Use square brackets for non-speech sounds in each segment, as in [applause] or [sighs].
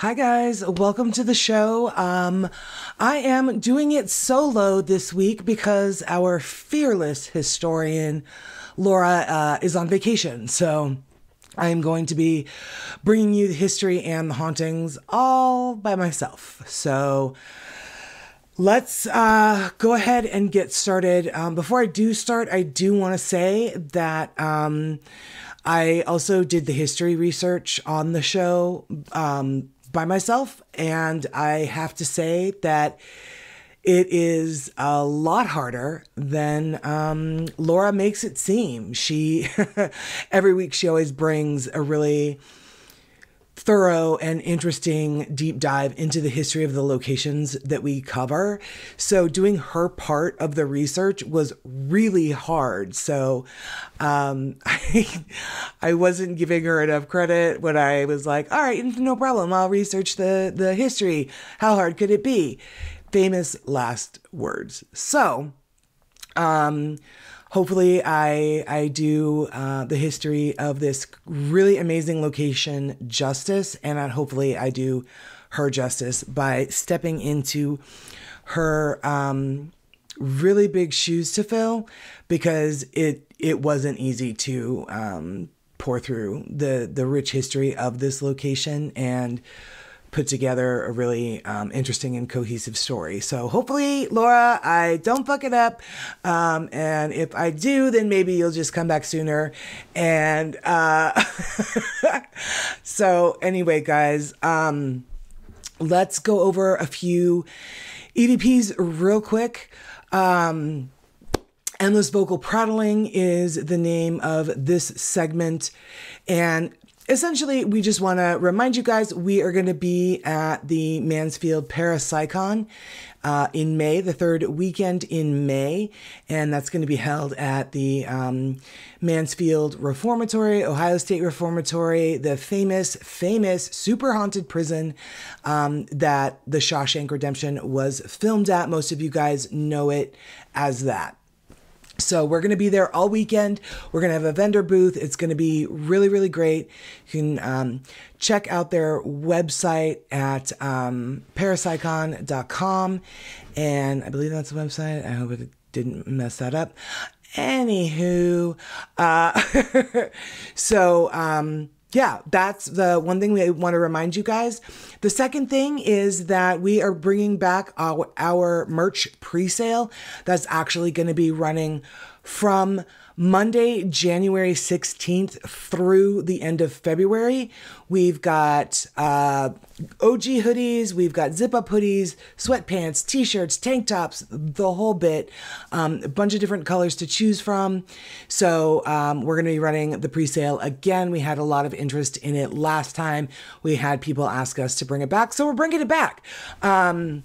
Hi, guys. Welcome to the show. Um, I am doing it solo this week because our fearless historian, Laura, uh, is on vacation. So I am going to be bringing you the history and the hauntings all by myself. So let's uh, go ahead and get started. Um, before I do start, I do want to say that. Um, I also did the history research on the show um, by myself, and I have to say that it is a lot harder than um, Laura makes it seem. She [laughs] every week she always brings a really thorough and interesting deep dive into the history of the locations that we cover. So, doing her part of the research was really hard. So, um, I, [laughs] I wasn't giving her enough credit when I was like, all right, no problem. I'll research the, the history. How hard could it be? Famous last words. So, um, hopefully I I do uh, the history of this really amazing location justice, and I, hopefully I do her justice by stepping into her um, really big shoes to fill because it it wasn't easy to um, pour through the the rich history of this location. And put together a really um, interesting and cohesive story. So hopefully, Laura, I don't fuck it up. Um, and if I do, then maybe you'll just come back sooner. And uh, [laughs] so, anyway, guys, um, let's go over a few EVPs real quick. Um, Endless Vocal Prattling is the name of this segment. And essentially, we just want to remind you guys we are going to be at the Mansfield Parapsychon uh, in May, the third weekend in May, and that's going to be held at the um, Mansfield Reformatory, Ohio State Reformatory, the famous, famous super haunted prison um, that the Shawshank Redemption was filmed at. Most of you guys know it as that. So we're going to be there all weekend. We're going to have a vendor booth. It's going to be really, really great. You can um, check out their website at um. And I believe that's the website. I hope it didn't mess that up. Anywho, uh, [laughs] so um, yeah, that's the one thing we want to remind you guys. The second thing is that we are bringing back our, our merch pre sale that's actually going to be running from Monday, January 16th through the end of February. We've got uh, OG hoodies, we've got zip up hoodies, sweatpants, t shirts, tank tops, the whole bit. Um, a bunch of different colors to choose from. So um, we're going to be running the pre sale again. We had a lot of interest in it last time. We had people ask us to bring it back. So we're bringing it back. Um,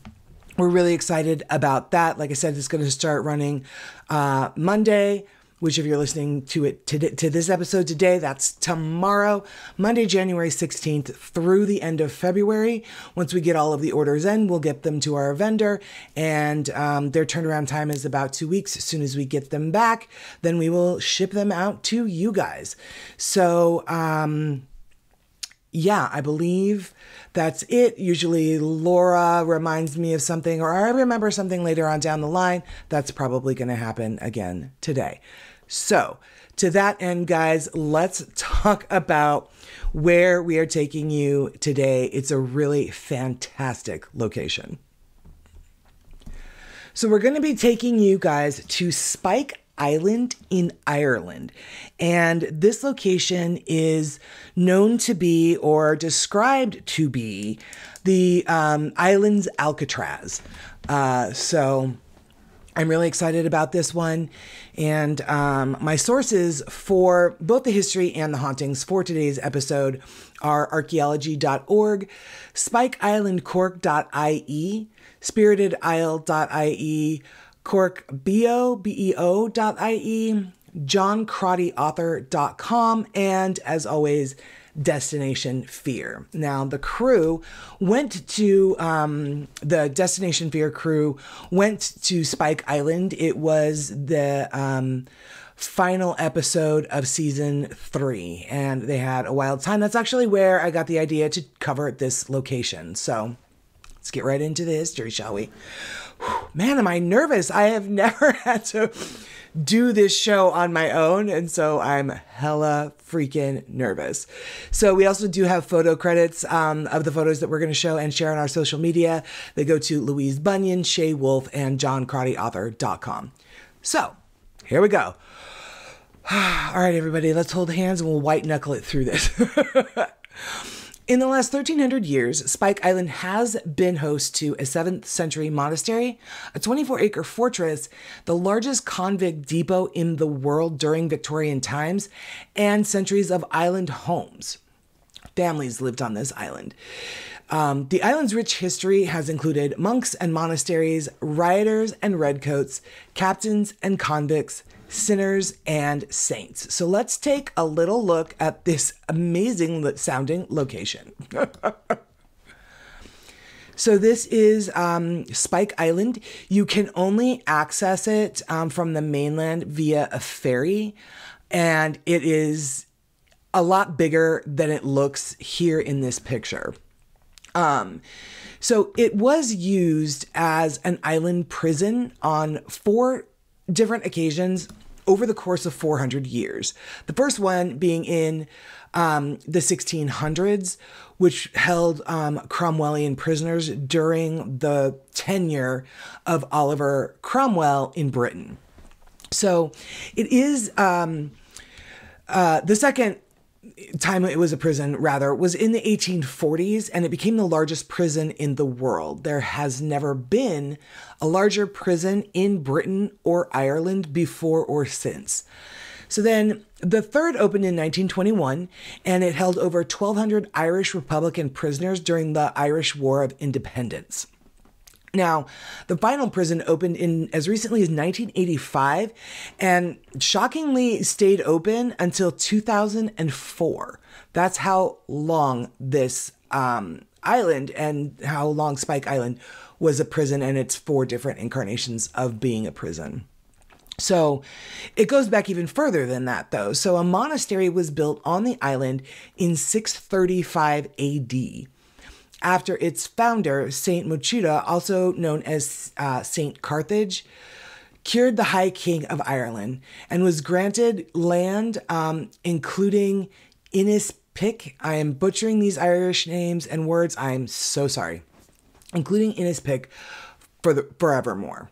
we're really excited about that. Like I said, it's going to start running uh, Monday which if you're listening to it to, to this episode today, that's tomorrow, Monday, January 16th through the end of February. Once we get all of the orders in, we'll get them to our vendor, and um, their turnaround time is about two weeks. As soon as we get them back, then we will ship them out to you guys. So, um, yeah, I believe that's it. Usually Laura reminds me of something, or I remember something later on down the line. That's probably going to happen again today. So, to that end, guys, let's talk about where we are taking you today. It's a really fantastic location. So, we're going to be taking you guys to Spike Island in Ireland. And this location is known to be or described to be the um, island's Alcatraz. Uh, so I'm really excited about this one. And um, my sources for both the history and the hauntings for today's episode are archaeology.org, spikeislandcork.ie, spiritedisle.ie, corkbeo.ie, johncrottyauthor.com, and as always, Destination Fear. Now, the crew went to um, the Destination Fear crew went to Spike Island. It was the um, final episode of season three, and they had a wild time. That's actually where I got the idea to cover this location. So let's get right into the history, shall we? Whew, man, am I nervous? I have [laughs] never had to do this show on my own, and so I'm hella freaking nervous. So we also do have photo credits um, of the photos that we're going to show and share on our social media. They go to Louise Bunyon, Shea Wolfe, and JohnCrottyAuthor.com. So here we go. [sighs] All right, everybody, let's hold hands and we'll white knuckle it through this. [laughs] In the last 1300 years, Spike Island has been host to a 7th century monastery, a 24 acre fortress, the largest convict depot in the world during Victorian times, and centuries of island homes. Families lived on this island. Um, the island's rich history has included monks and monasteries, rioters and redcoats, captains and convicts, sinners, and saints. So let's take a little look at this amazing sounding location. [laughs] so this is um, Spike Island. You can only access it um, from the mainland via a ferry, and it is a lot bigger than it looks here in this picture. Um, so it was used as an island prison on four different occasions over the course of 400 years. The first one being in um, the 1600s, which held um, Cromwellian prisoners during the tenure of Oliver Cromwell in Britain. So it is um, uh, the second time it was a prison, rather, was in the 1840s and it became the largest prison in the world. There has never been a larger prison in Britain or Ireland before or since. So then the third opened in 1921 and it held over 1,200 Irish Republican prisoners during the Irish War of Independence. Now, the final prison opened in as recently as 1985 and shockingly stayed open until 2004. That's how long this um, island and how long Spike Island was a prison and its four different incarnations of being a prison. So it goes back even further than that, though. So a monastery was built on the island in 635 AD after its founder, Saint Mochuda, also known as uh, Saint Carthage, cured the High King of Ireland and was granted land, um, including Innispick. I am butchering these Irish names and words. I'm so sorry, including Innispick for the forevermore.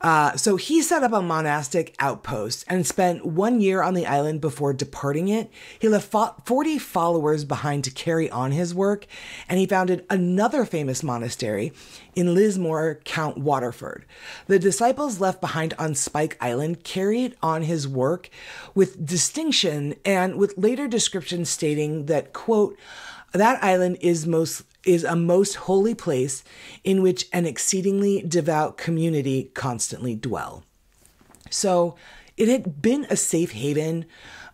Uh, so he set up a monastic outpost and spent one year on the island before departing it. He left 40 followers behind to carry on his work, and he founded another famous monastery in Lismore, Count Waterford. The disciples left behind on Spike Island carried on his work with distinction and with later descriptions stating that, quote, that island is most is a most holy place in which an exceedingly devout community constantly dwell. So it had been a safe haven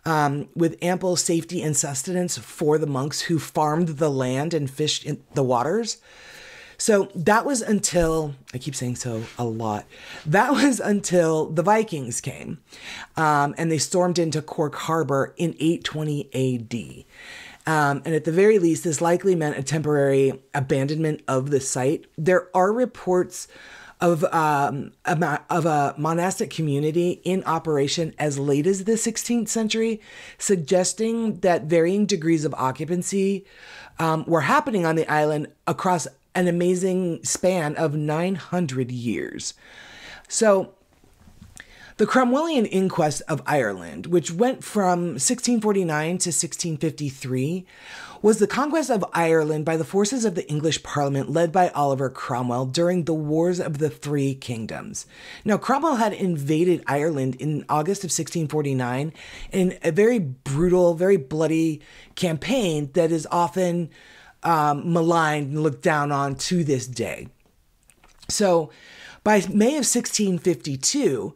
um, with ample safety and sustenance for the monks who farmed the land and fished in the waters. So that was until, I keep saying so a lot, that was until the Vikings came um, and they stormed into Cork Harbor in 820 AD. Um, and at the very least, this likely meant a temporary abandonment of the site. There are reports of um, a, of a monastic community in operation as late as the 16th century, suggesting that varying degrees of occupancy um, were happening on the island across an amazing span of 900 years. So the Cromwellian Conquest of Ireland, which went from 1649 to 1653, was the conquest of Ireland by the forces of the English Parliament led by Oliver Cromwell during the Wars of the Three Kingdoms. Now, Cromwell had invaded Ireland in August of 1649 in a very brutal, very bloody campaign that is often um, maligned and looked down on to this day. So, by May of 1652,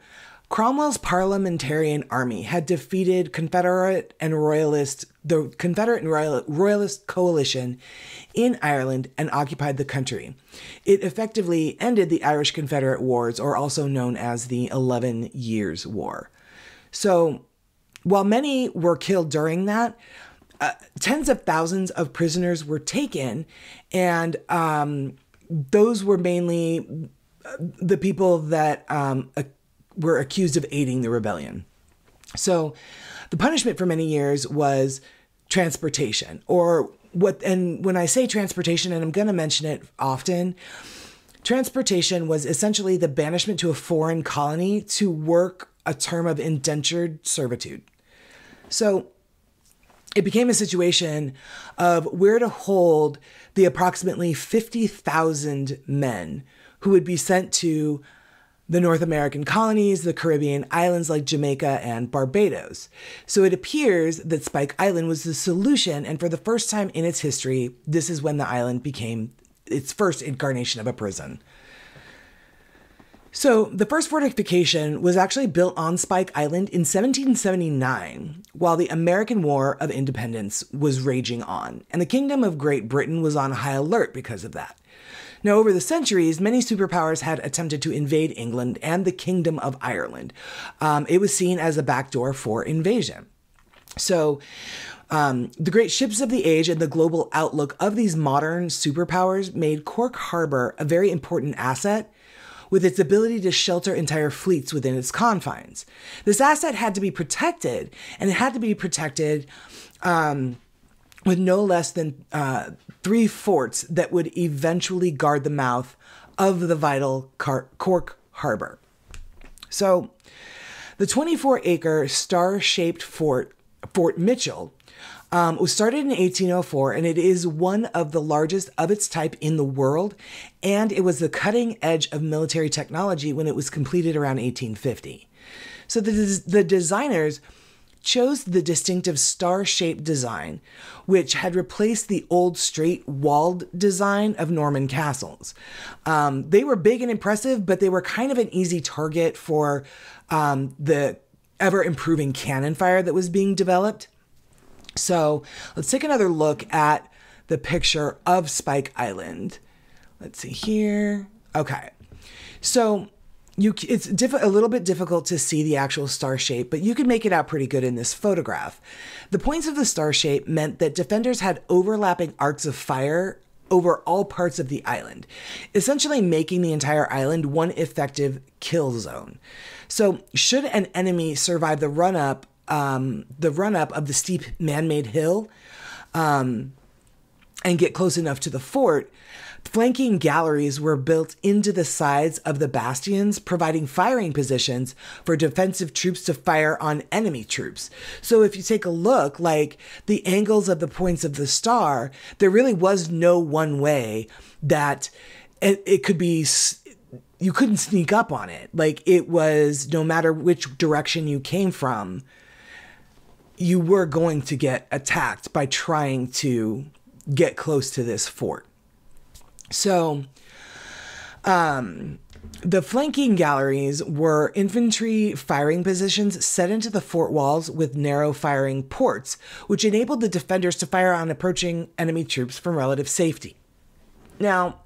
Cromwell's parliamentarian army had defeated Confederate and Royalist the Confederate and Royal, Royalist coalition in Ireland and occupied the country. It effectively ended the Irish Confederate Wars, or also known as the Eleven Years' War. So, while many were killed during that, uh, tens of thousands of prisoners were taken, and um, those were mainly uh, the people that um, were accused of aiding the rebellion. So the punishment for many years was transportation or what and when I say transportation and I'm going to mention it often transportation was essentially the banishment to a foreign colony to work a term of indentured servitude. So it became a situation of where to hold the approximately 50,000 men who would be sent to the North American colonies, the Caribbean islands like Jamaica and Barbados. So it appears that Spike Island was the solution, and for the first time in its history, this is when the island became its first incarnation of a prison. So, the first fortification was actually built on Spike Island in 1779, while the American War of Independence was raging on, and the Kingdom of Great Britain was on high alert because of that. Now, over the centuries, many superpowers had attempted to invade England and the Kingdom of Ireland. Um, it was seen as a backdoor for invasion. So, um, the great ships of the age and the global outlook of these modern superpowers made Cork Harbor a very important asset with its ability to shelter entire fleets within its confines. This asset had to be protected, and it had to be protected um, with no less than uh, three forts that would eventually guard the mouth of the vital Car- Cork Harbor. So, the 24 acre star shaped fort, Fort Mitchel, um, was started in 1804 and it is one of the largest of its type in the world. And it was the cutting edge of military technology when it was completed around 1850. So the, the designers chose the distinctive star shaped design, which had replaced the old straight walled design of Norman castles. Um, they were big and impressive, but they were kind of an easy target for um, the ever improving cannon fire that was being developed. So let's take another look at the picture of Spike Island. Let's see here. Okay. So you it's diff- a little bit difficult to see the actual star shape, but you can make it out pretty good in this photograph. The points of the star shape meant that defenders had overlapping arcs of fire over all parts of the island, essentially making the entire island one effective kill zone. So, should an enemy survive the run up, um, the run up of the steep man-made hill, um, and get close enough to the fort, Flanking galleries were built into the sides of the bastions, providing firing positions for defensive troops to fire on enemy troops. So if you take a look, like the angles of the points of the star, there really was no one way that it, it could be you couldn't sneak up on it. Like it was no matter which direction you came from, you were going to get attacked by trying to get close to this fort. So, um, the flanking galleries were infantry firing positions set into the fort walls with narrow firing ports, which enabled the defenders to fire on approaching enemy troops from relative safety. Now,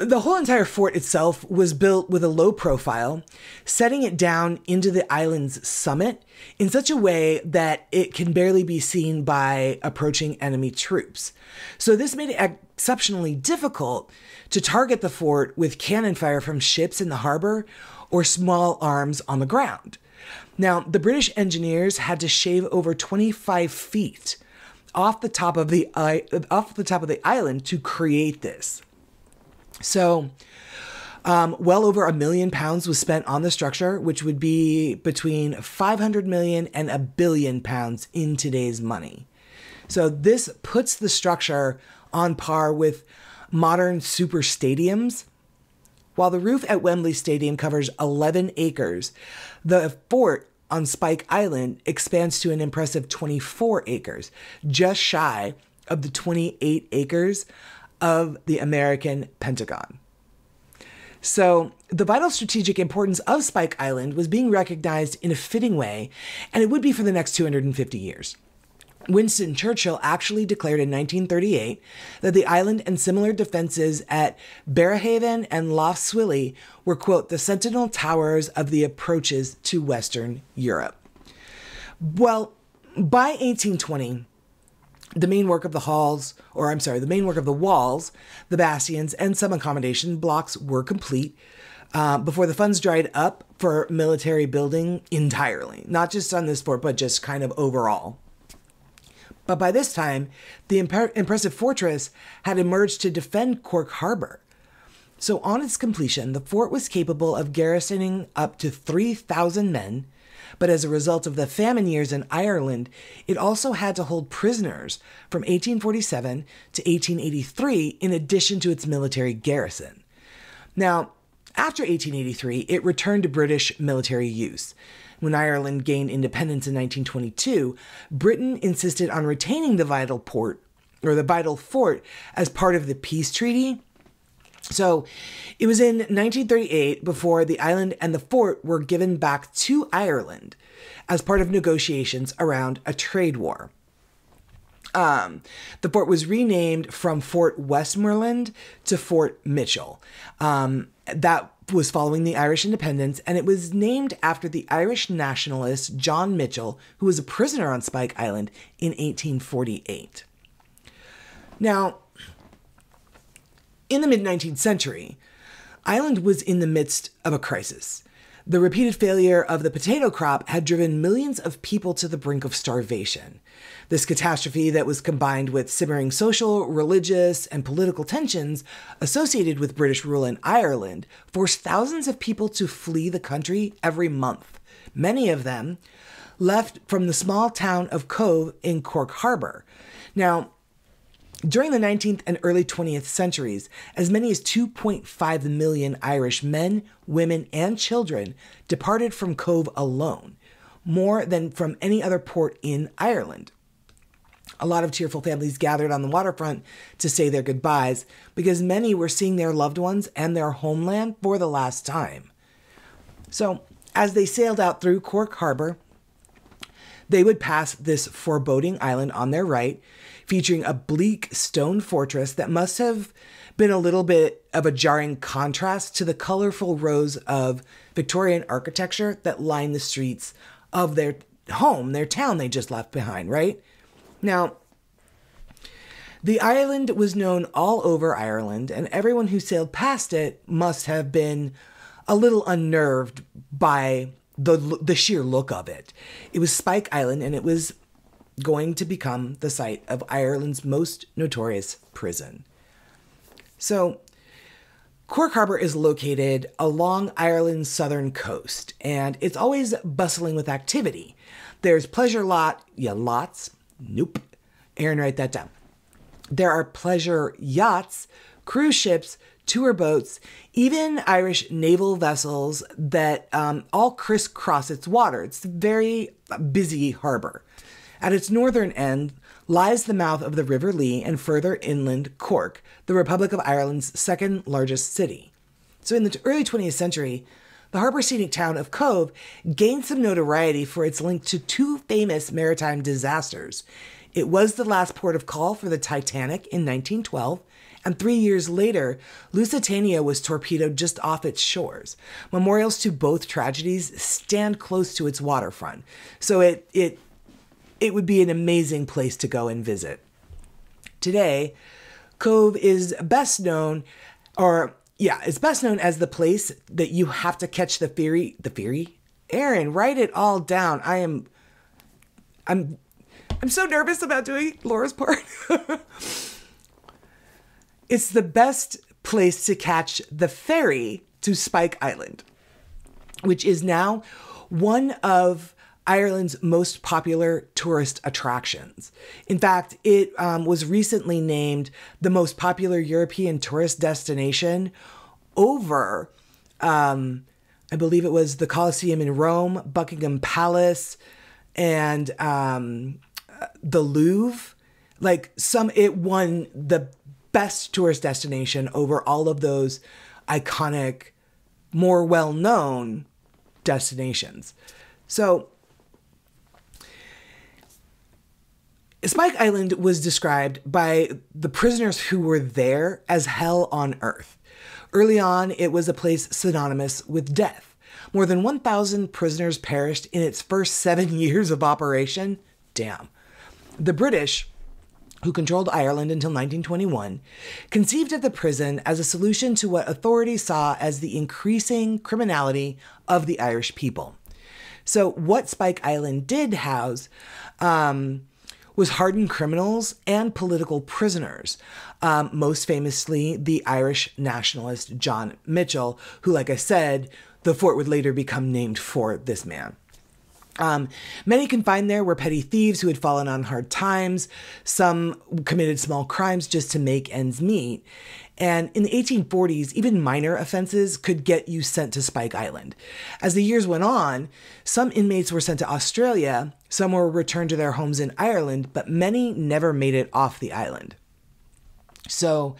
the whole entire fort itself was built with a low profile, setting it down into the island's summit in such a way that it can barely be seen by approaching enemy troops. So, this made it exceptionally difficult to target the fort with cannon fire from ships in the harbor or small arms on the ground. Now, the British engineers had to shave over 25 feet off the top of the off the top of the island to create this. So, um, well over a million pounds was spent on the structure, which would be between 500 million and a billion pounds in today's money. So, this puts the structure on par with modern super stadiums. While the roof at Wembley Stadium covers 11 acres, the fort on Spike Island expands to an impressive 24 acres, just shy of the 28 acres of the American Pentagon. So, the vital strategic importance of Spike Island was being recognized in a fitting way, and it would be for the next 250 years. Winston Churchill actually declared in 1938 that the island and similar defenses at Berehaven and Lough Swilly were, quote, the sentinel towers of the approaches to Western Europe. Well, by 1820, the main work of the halls, or I'm sorry, the main work of the walls, the bastions, and some accommodation blocks were complete uh, before the funds dried up for military building entirely, not just on this fort, but just kind of overall. But by this time, the imp- impressive fortress had emerged to defend Cork Harbor. So, on its completion, the fort was capable of garrisoning up to 3,000 men, but as a result of the famine years in Ireland, it also had to hold prisoners from 1847 to 1883 in addition to its military garrison. Now, after 1883, it returned to British military use. When Ireland gained independence in 1922, Britain insisted on retaining the vital port or the vital fort as part of the peace treaty. So it was in 1938 before the island and the fort were given back to Ireland as part of negotiations around a trade war. Um, the fort was renamed from Fort Westmoreland to Fort Mitchel. Um, that was following the Irish independence, and it was named after the Irish nationalist John Mitchel, who was a prisoner on Spike Island in 1848. Now, in the mid 19th century, Ireland was in the midst of a crisis. The repeated failure of the potato crop had driven millions of people to the brink of starvation. This catastrophe, that was combined with simmering social, religious, and political tensions associated with British rule in Ireland, forced thousands of people to flee the country every month. Many of them left from the small town of Cobh in Cork Harbor. Now, during the 19th and early 20th centuries, as many as 2.5 million Irish men, women, and children departed from Cobh alone, more than from any other port in Ireland. A lot of tearful families gathered on the waterfront to say their goodbyes because many were seeing their loved ones and their homeland for the last time. So, as they sailed out through Cork Harbor, they would pass this foreboding island on their right featuring a bleak stone fortress that must have been a little bit of a jarring contrast to the colorful rows of Victorian architecture that line the streets of their home, their town they just left behind, right? Now, the island was known all over Ireland, and everyone who sailed past it must have been a little unnerved by the the sheer look of it. It was Spike Island, and it was going to become the site of Ireland's most notorious prison. So, Cork Harbor is located along Ireland's southern coast, and it's always bustling with activity. There's pleasure lot, yeah, lots. Nope. Aaron, write that down. There are pleasure yachts, cruise ships, tour boats, even Irish naval vessels that um, all crisscross its water. It's a very busy harbor. At its northern end lies the mouth of the River Lee and further inland Cork, the Republic of Ireland's second largest city. So in the early 20th century, the harbor scenic town of Cobh gained some notoriety for its link to two famous maritime disasters. It was the last port of call for the Titanic in 1912, and three years later, Lusitania was torpedoed just off its shores. Memorials to both tragedies stand close to its waterfront, so it, it it would be an amazing place to go and visit. Today, Cobh is best known, or yeah, it's best known as the place that you have to catch the ferry. The ferry? Aaron, write it all down. I am, I'm, I'm so nervous about doing Laura's part. [laughs] it's the best place to catch the ferry to Spike Island, which is now one of Ireland's most popular tourist attractions. In fact, it um, was recently named the most popular European tourist destination over, um, I believe it was the Colosseum in Rome, Buckingham Palace, and um, the Louvre. Like some, it won the best tourist destination over all of those iconic, more well known destinations. So, Spike Island was described by the prisoners who were there as hell on earth. Early on, it was a place synonymous with death. More than 1,000 prisoners perished in its first seven [laughs] years of operation. Damn. The British, who controlled Ireland until 1921, conceived of the prison as a solution to what authorities saw as the increasing criminality of the Irish people. So, what Spike Island did house um, was hardened criminals and political prisoners. Um, most famously, the Irish nationalist John Mitchel, who, like I said, the fort would later become named for this man. Um, many confined there were petty thieves who had fallen on hard times. Some committed small crimes just to make ends meet. And in the 1840s, even minor offenses could get you sent to Spike Island. As the years went on, some inmates were sent to Australia, some were returned to their homes in Ireland, but many never made it off the island. So,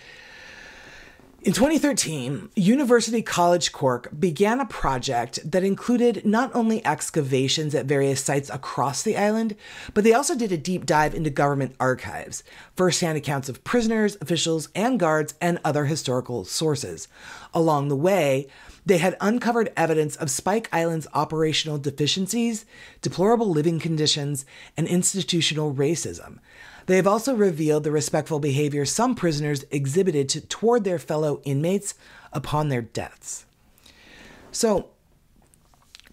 in 2013, University College Cork began a project that included not only excavations at various sites across the island, but they also did a deep dive into government archives, firsthand accounts of prisoners, officials, and guards, and other historical sources. Along the way, they had uncovered evidence of Spike Island's operational deficiencies, deplorable living conditions, and institutional racism. They have also revealed the respectful behavior some prisoners exhibited to, toward their fellow inmates upon their deaths. So,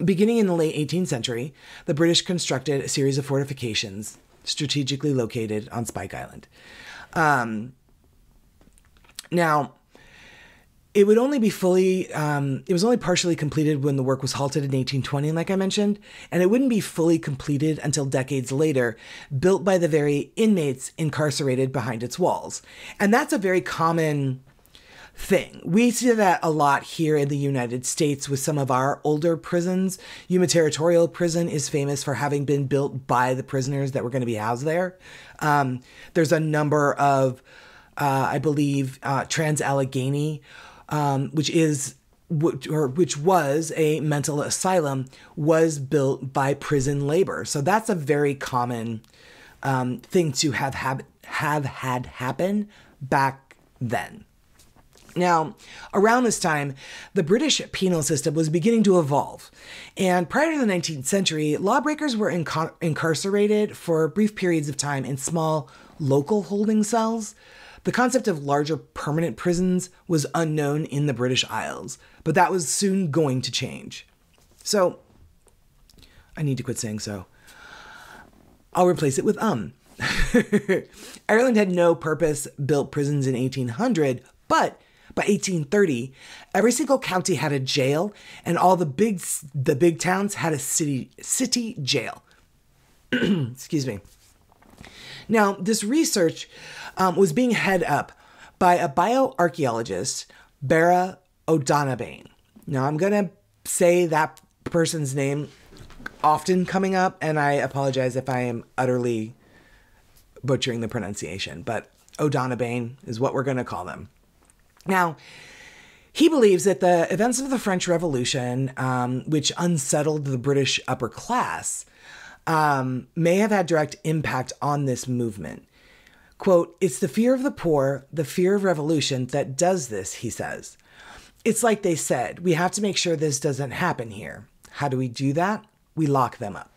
beginning in the late 18th century, the British constructed a series of fortifications strategically located on Spike Island. Um, now, it would only be fully um, it was only partially completed when the work was halted in 1820 like i mentioned and it wouldn't be fully completed until decades later built by the very inmates incarcerated behind its walls. And that's a very common thing. We see that a lot here in the united states with some of our older prisons. Yuma territorial prison is famous for having been built by the prisoners that were going to be housed there. Um, there's a number of uh, i believe uh, trans allegheny um, which is or which was a mental asylum, was built by prison labor. So that's a very common um, thing to have have have had happen back then. Now, around this time, the British penal system was beginning to evolve. And prior to the 19th century, lawbreakers were inca- incarcerated for brief periods of time in small local holding cells the concept of larger permanent prisons was unknown in the British Isles, but that was soon going to change. So, I need to quit saying so. I'll replace it with um. [laughs] Ireland had no purpose built prisons in 1800, but by 1830, every single county had a jail, and all the big the big towns had a city city jail. [clears throat] Excuse me. Now, this research um, was being head up by a bioarchaeologist, Barra O'Donoghue. Now, I'm going to say that person's name often coming up, and I apologize if I am utterly butchering the pronunciation, but O'Donoghue is what we're going to call them. Now, he believes that the events of the French Revolution, um, which unsettled the British upper class, um, may have had direct impact on this movement. Quote, it's the fear of the poor, the fear of revolution that does this, he says. It's like they said, we have to make sure this doesn't happen here. How do we do that? We lock them up.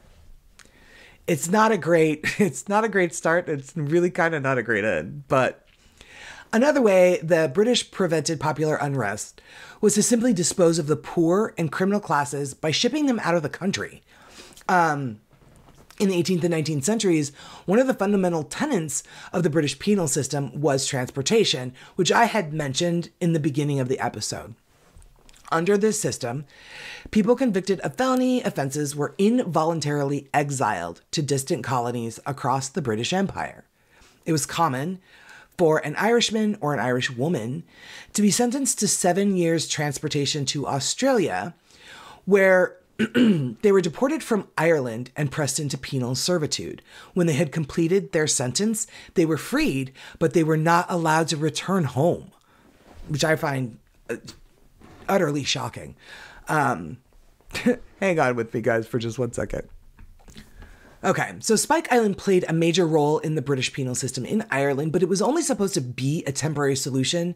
It's not a great [laughs] it's not a great start. It's really kind of not a great end, but Another way the British prevented popular unrest was to simply dispose of the poor and criminal classes by shipping them out of the country. Um, in the 18th and 19th centuries, one of the fundamental tenets of the British penal system was transportation, which I had mentioned in the beginning of the episode. Under this system, people convicted of felony offenses were involuntarily exiled to distant colonies across the British Empire. It was common for an Irishman or an Irish woman to be sentenced to seven years transportation to Australia, where [clears throat] they were deported from Ireland and pressed into penal servitude. When they had completed their sentence, they were freed, but they were not allowed to return home, which I find uh, utterly shocking. Um, [laughs] hang on with me, guys, for just one second. Okay, so Spike Island played a major role in the British penal system in Ireland, but it was only supposed to be a temporary solution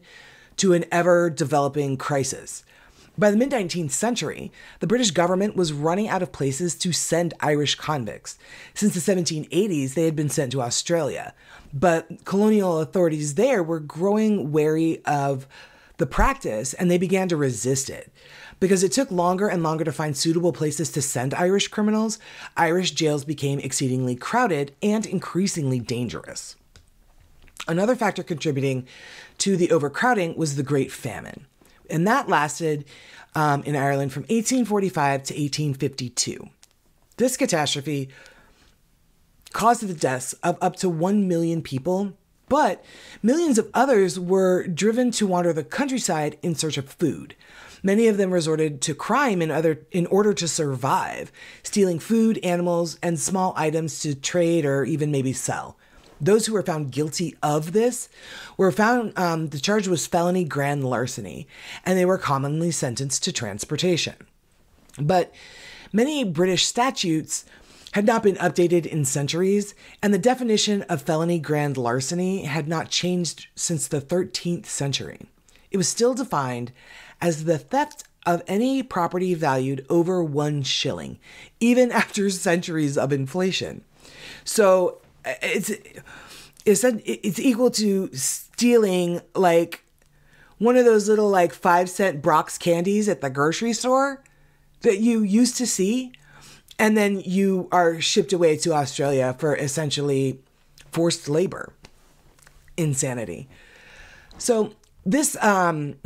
to an ever developing crisis. By the mid 19th century, the British government was running out of places to send Irish convicts. Since the 1780s, they had been sent to Australia, but colonial authorities there were growing wary of the practice and they began to resist it. Because it took longer and longer to find suitable places to send Irish criminals, Irish jails became exceedingly crowded and increasingly dangerous. Another factor contributing to the overcrowding was the Great Famine, and that lasted um, in Ireland from 1845 to 1852. This catastrophe caused the deaths of up to 1 million people, but millions of others were driven to wander the countryside in search of food. Many of them resorted to crime in, other, in order to survive, stealing food, animals, and small items to trade or even maybe sell. Those who were found guilty of this were found, um, the charge was felony grand larceny, and they were commonly sentenced to transportation. But many British statutes had not been updated in centuries, and the definition of felony grand larceny had not changed since the 13th century. It was still defined as the theft of any property valued over one shilling, even [laughs] after centuries of inflation. So it's it's it's equal to stealing like one of those little like five cent Brach's candies at the grocery store that you used to see, and then you are shipped away to Australia for essentially forced labor. Insanity. So this um,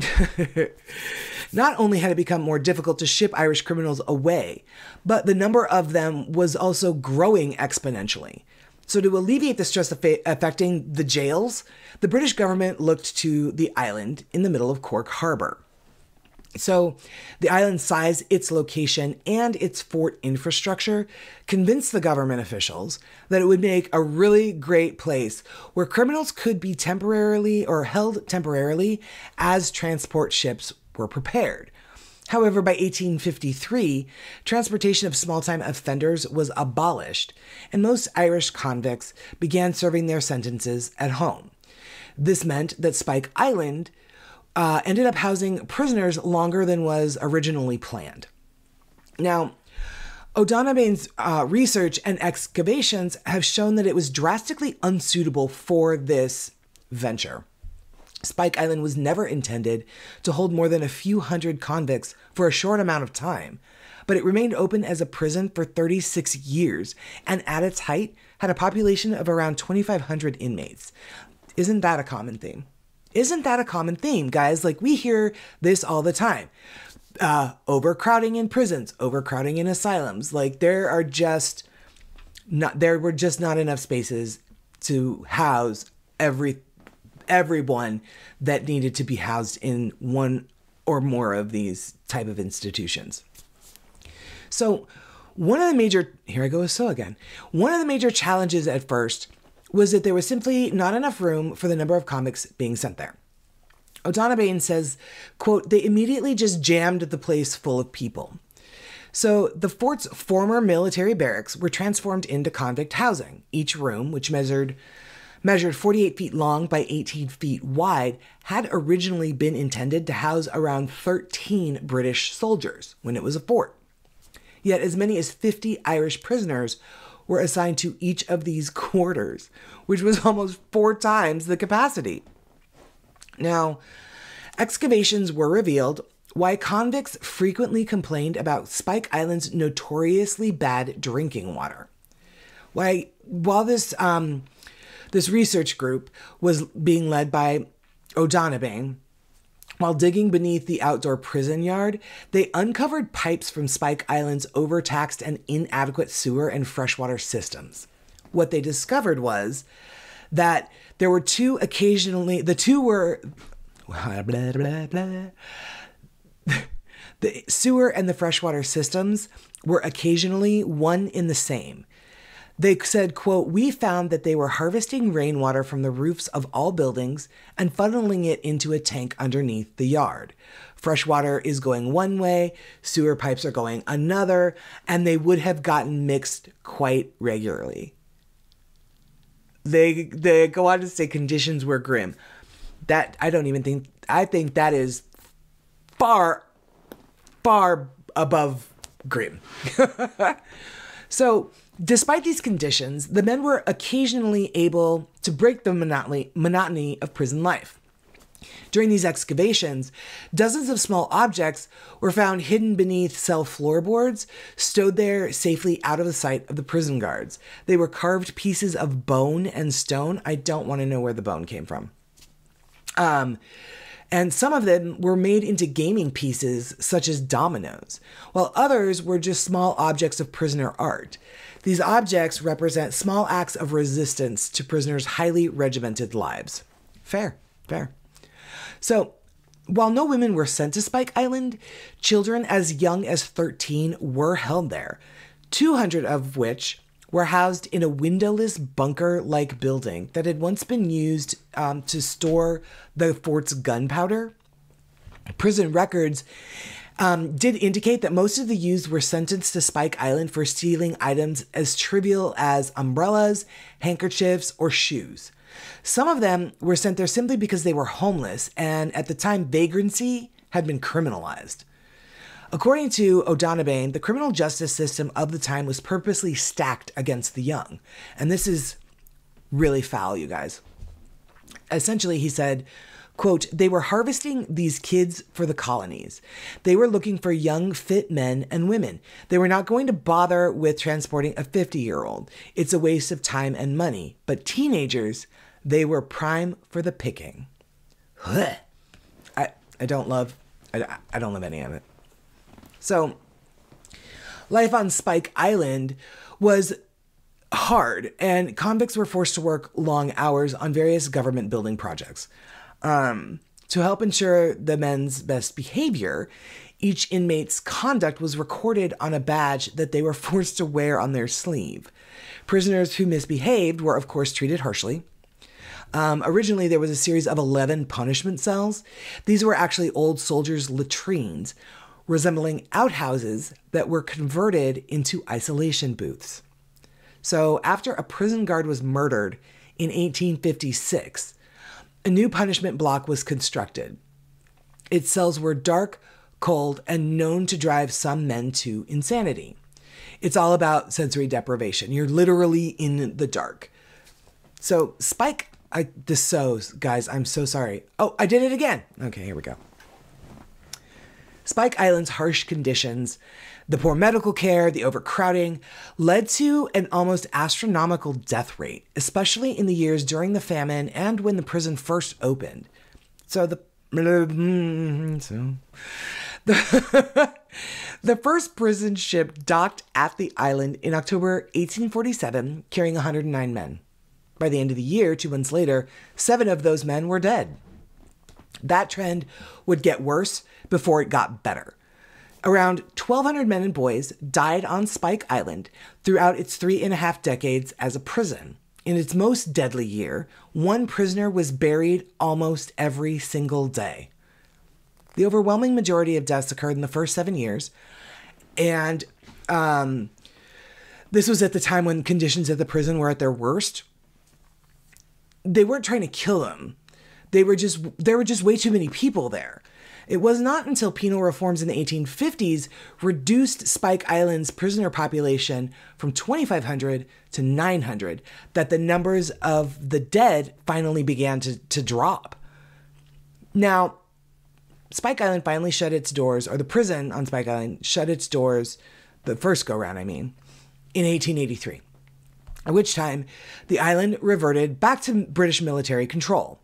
[laughs] not only had it become more difficult to ship Irish criminals away, but the number of them was also growing exponentially. So, to alleviate the stress affecting the jails, the British government looked to the island in the middle of Cork Harbour. So, the island's size, its location, and its fort infrastructure convinced the government officials that it would make a really great place where criminals could be temporarily or held temporarily as transport ships were prepared. However, by 1853, transportation of small time offenders was abolished, and most Irish convicts began serving their sentences at home. This meant that Spike Island uh, ended up housing prisoners longer than was originally planned. Now, O'Donoghue's uh, research and excavations have shown that it was drastically unsuitable for this venture. Spike Island was never intended to hold more than a few hundred convicts for a short amount of time, but it remained open as a prison for 36 years and at its height had a population of around 2,500 inmates. Isn't that a common theme? Isn't that a common theme, guys? Like we hear this all the time. Uh, overcrowding in prisons, overcrowding in asylums. Like there are just not there were just not enough spaces to house every everyone that needed to be housed in one or more of these type of institutions. So, one of the major here I go with so again. One of the major challenges at first was that there was simply not enough room for the number of comics being sent there. O'Donoghue says, quote, they immediately just jammed the place full of people. So the fort's former military barracks were transformed into convict housing. Each room, which measured measured 48 feet long by 18 feet wide, had originally been intended to house around 13 British soldiers when it was a fort. Yet as many as 50 Irish prisoners were assigned to each of these [laughs] quarters, which was almost four times the capacity. Now, excavations were revealed why convicts frequently complained about Spike Island's notoriously bad drinking water. Why, while this um, this research group was being led by O'Donoghue, while digging beneath the outdoor prison yard, they uncovered pipes from Spike Island's overtaxed and inadequate sewer and freshwater systems. What they discovered was that there were two occasionally, the two were. Blah, [laughs] blah, blah, the sewer and the freshwater systems were occasionally one in the same. They said, quote, we found that they were harvesting rainwater from the roofs of all buildings and funneling it into a tank underneath the yard. Fresh water is going one way, sewer pipes are going another, and they would have gotten mixed quite regularly. They they go on to say conditions were grim. That I don't even think I think that is far far above grim. [laughs] so Despite these conditions, the men were occasionally able to break the monotony, monotony of prison life. During these excavations, dozens of small objects were found hidden beneath cell floorboards, stowed there safely out of the sight of the prison guards. They were carved pieces of bone and stone. I don't want to know where the bone came from. Um, and some of them were made into gaming pieces, such as dominoes, while others were just small objects of prisoner art. These objects represent small acts of resistance to prisoners' highly regimented lives. Fair, fair. So, while no women were sent to Spike Island, children as young as 13 were held there, 200 of which were housed in a windowless bunker like building that had once been used um, to store the fort's gunpowder. Prison records um, did indicate that most of the youths were sentenced to Spike Island for stealing items as trivial as umbrellas, handkerchiefs, or shoes. Some of them were sent there simply because they were homeless, and at the time, vagrancy had been criminalized. According to O'Donovan, the criminal justice system of the time was purposely stacked against the young. And this is really foul, you guys. Essentially, he said, quote, they were harvesting these kids for the colonies. They were looking for young, fit men and women. They were not going to bother with transporting a 50 year old. It's a waste of time and money. But teenagers, they were prime for the picking. I, I don't love, I, I don't love any of it. So, life on Spike Island was hard, and convicts were forced to work long hours on various government building projects. Um, to help ensure the men's best behavior, each inmate's conduct was recorded on a badge that they were [laughs] forced to wear on their sleeve. Prisoners who misbehaved were, of course, treated harshly. Um, originally, there was a series of 11 punishment cells. These were actually old soldiers' latrines resembling outhouses that were converted into isolation booths. So, after a prison guard was murdered in 1856, a new punishment block was constructed. Its cells were dark, cold, and known to drive some men to insanity. It's all about sensory deprivation. You're literally in the dark. So, Spike, I, this so, guys, I'm so sorry. Oh, I did it again. Okay, here we go. Spike Island's harsh conditions, the poor medical care, the overcrowding, led to an almost astronomical death rate, especially in the years during the famine and when the prison first opened. So the [laughs] so the, [laughs] the first prison ship docked at the island in October 1847, carrying 109 men. By the end of the year, two months later, seven of those men were dead. That trend would get worse before it got better. Around 1,200 men and boys died on Spike Island throughout its three and a half decades as a prison. In its most deadly year, one prisoner was buried almost every single day. The overwhelming majority of deaths occurred in the first seven years, and um, this was at the time when conditions at the prison were at their worst. They weren't trying to kill them; they were just there were just way too many people there. It was not until penal reforms in the 1850s reduced Spike Island's prisoner population from 2,500 to 900 that the numbers of the dead finally began to, to drop. Now, Spike Island finally shut its doors, or the prison on Spike Island shut its doors, the first go round, I mean, in 1883, at which time the island reverted back to British military control.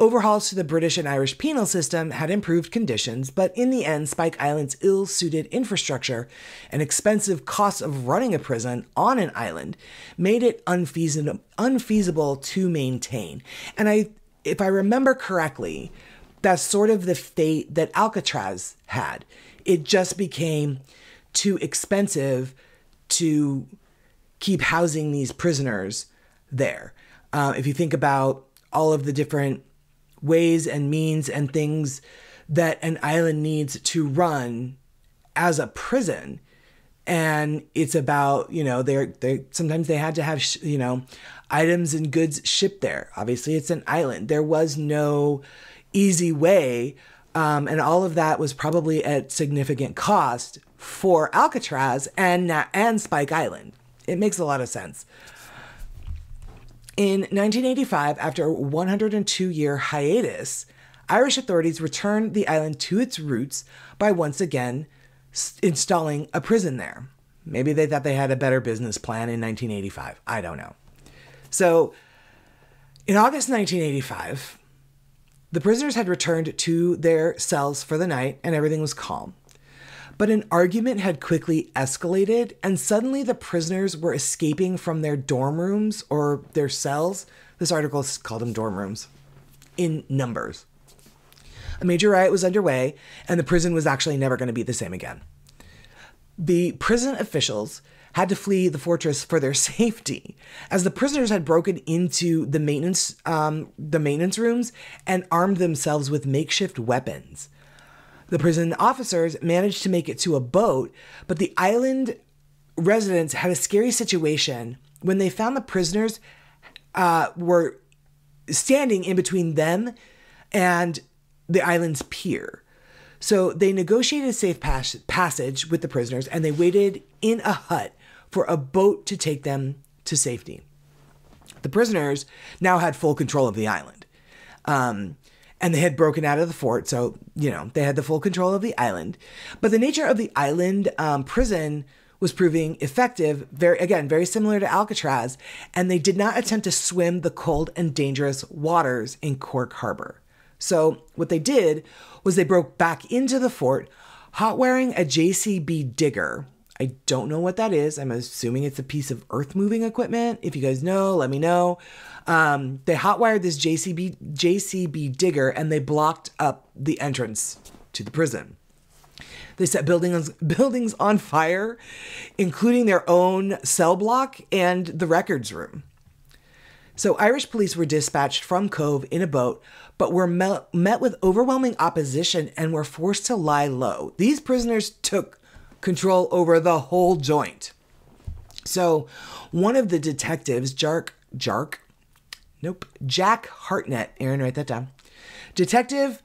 Overhauls to the British and Irish penal system had improved conditions, but in the end, Spike Island's ill suited infrastructure and expensive costs of running a prison on an island made it unfeasible, unfeasible to maintain. And I, if I remember correctly, that's sort of the fate that Alcatraz had. It just became too expensive to keep housing these prisoners there. Uh, if you think about all of the different ways and means and things that an island needs to run as a prison, and it's about you know they're they sometimes they had to have sh- you know items and goods shipped there. Obviously, it's an island. There was no easy way, um, and all of that was probably at significant cost for Alcatraz and and Spike Island. It makes a lot of sense. In 1985, after a 102 year hiatus, Irish authorities returned the island to its roots by once again installing a prison there. Maybe they thought they had a better business plan in 1985. I don't know. So, in August 1985, the prisoners had returned to their cells for the night and everything was calm. But an argument had quickly escalated, and suddenly the prisoners were escaping from their dorm rooms or their cells. This article called them dorm rooms in numbers. A major riot was underway, and the prison was actually never going to be the same again. The prison officials had to flee the fortress for their [laughs] safety, as the prisoners had broken into the maintenance um, the maintenance rooms and armed themselves with makeshift weapons. The prison officers managed to make it to a boat, but the island residents had a scary situation when they found the prisoners uh, were standing in between them and the island's pier. So they negotiated a safe pas- passage with the prisoners and they waited in a hut for a boat to take them to safety. The prisoners now had full control of the island. Um, and they had broken out of the fort, so, you know, they had the full control of the island. But the nature of the island um, prison was proving effective, very again, very similar to Alcatraz, and they did not attempt to swim the cold and dangerous waters in Cork Harbor. So what they did was they broke back into the fort, hot wearing a JCB digger. I don't know what that is. I'm assuming it's a piece of earth moving equipment. If you guys know, let me know. Um, they hotwired this JCB JCB digger and they blocked up the entrance to the prison. They set buildings buildings on fire, including their own cell block and the records room. So Irish police were dispatched from Cobh in a boat, but were met, met with overwhelming opposition and were forced to lie low. These prisoners took control over the whole joint. So one of the detectives, Jark Jark, nope, Jack Hartnett, Aaron, write that down. Detective